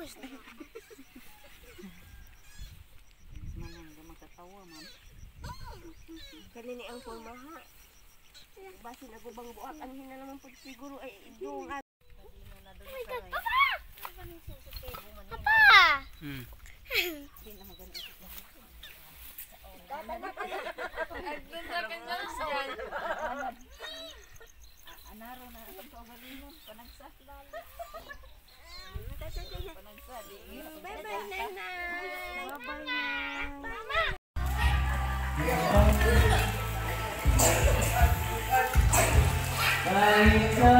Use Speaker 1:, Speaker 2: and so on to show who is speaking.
Speaker 1: Focus na.
Speaker 2: Manang ga makatawa man.
Speaker 3: Kanini ang formaha. Basi nagubang buak ang hina naman po siguro ay idong at
Speaker 1: Oh my God, Papa! Papa!
Speaker 4: Hmm.
Speaker 2: Anaro na ang pagalingon panagsa. Panagsa Bye
Speaker 3: bye Nanay.
Speaker 2: Bye bye.
Speaker 3: Mama.
Speaker 4: Bye.